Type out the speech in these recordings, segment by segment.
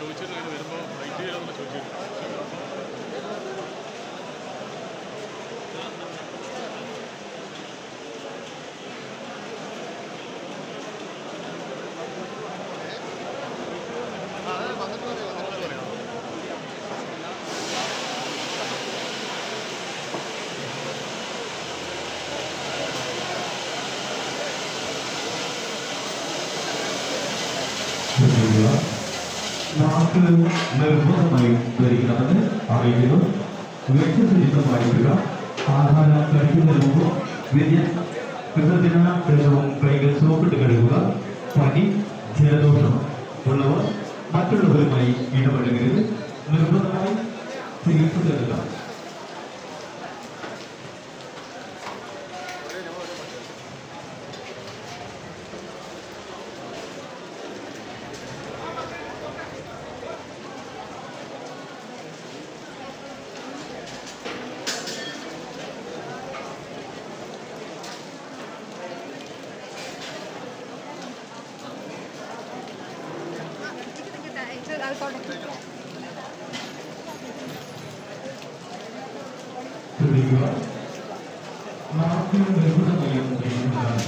ചോദിച്ചിട്ട് അങ്ങനെ വരുമ്പോൾ റേറ്റ് ചെയ്യണമെന്ന് ചോദിച്ചിരുന്നു. മാസ്ക് നിർബന്ധമായി ധരിക്കണമെന്ന് അറിയിക്കുന്നു വ്യക്തി ശുചിത്വം പാലിക്കുക ആഹാരം കഴിക്കുന്നതിന് മുമ്പ് വിദ്യ വിസർജന ശേഷവും കൈകൾ സോപ്പിട്ട് കഴുകുക. പനി ജലദോഷം ഉള്ളവർ മറ്റുള്ളവരുമായി ഇടപെടരുത് നിർബന്ധമായി ചികിത്സ തേടുക ശ്രദ്ധിക്കുക മാസ്ക് നിർബന്ധമായും ധരിക്കുന്നതാണ്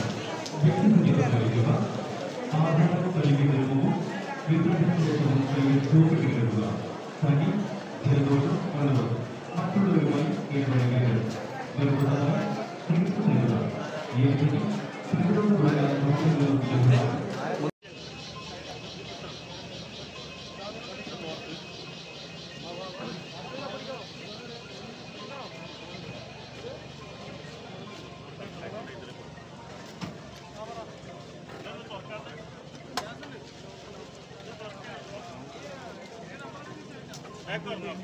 വ്യക്തി ശുചിത്വം പാലിക്കുക ആഹാരം കഴിക്കുന്നതിന് മുമ്പ് വിസർജന ശേഷവും കൈകൾ സോപ്പിട്ട് കഴുകുക പനി ചെയ്യുക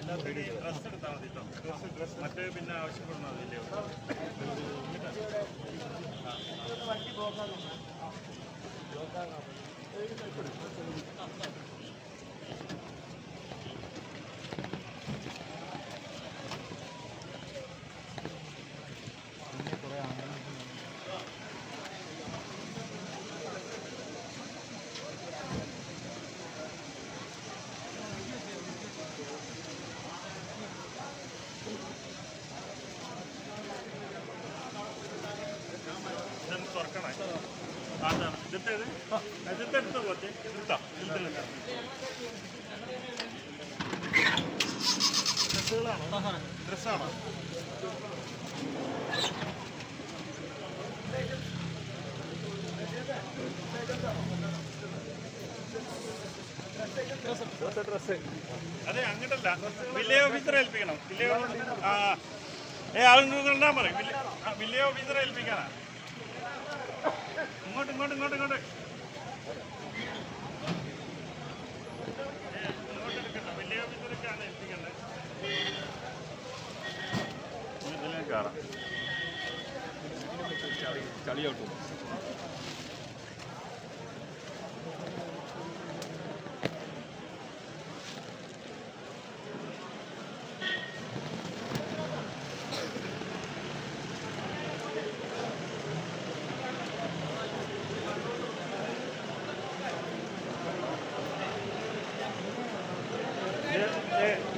എല്ലാത്തിൻ്റെയും ഡ്രസ്സ് എടുത്താൽ മതി കേട്ടോ ഡ്രസ്സ് ഡ്രസ്സ് മറ്റേ പിന്നെ ആവശ്യപ്പെടുന്ന അതില്ലേ ഇതൊന്ന് ഡ്രസ്സാണോ അതെ അങ്ങോട്ടല്ല വില്ലേജ് ഓഫീസറെ ഏൽപ്പിക്കണം വില്ലേജ് ആ ഏ ആളുണ്ടാ പറയും വില്ലേജ് ഓഫീസറെ ഏൽപ്പിക്കാനാ? ഇങ്ങോട്ട് ഇങ്ങോട്ട് ഇങ്ങോട്ട് ഇങ്ങോട്ട്. ഏ, Yeah.